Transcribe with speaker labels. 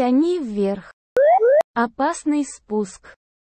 Speaker 1: Тяни вверх. Опасный спуск.